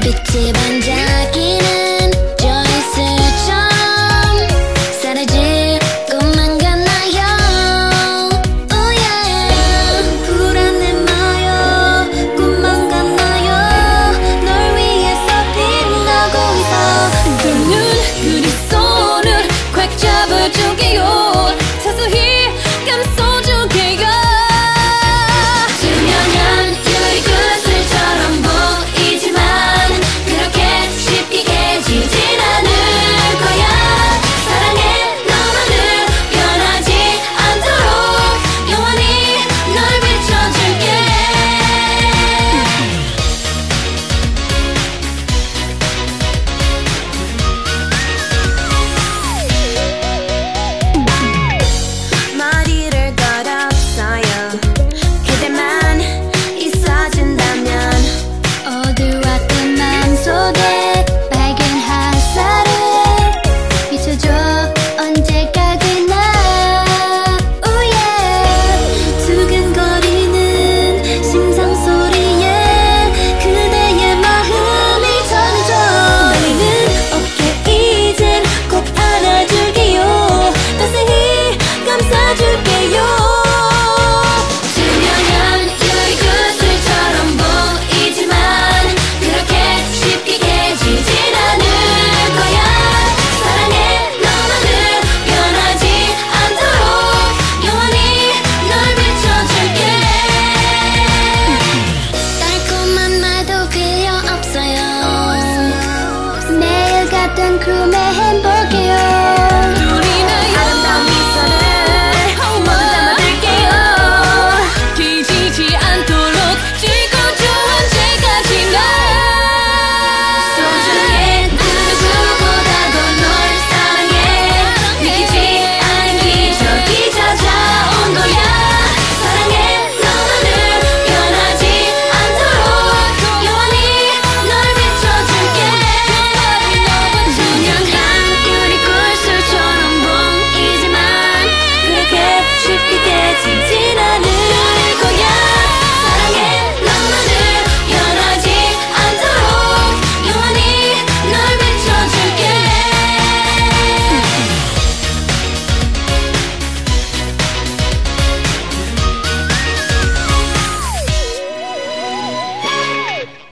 달빛이 반짝이 dan ku mehe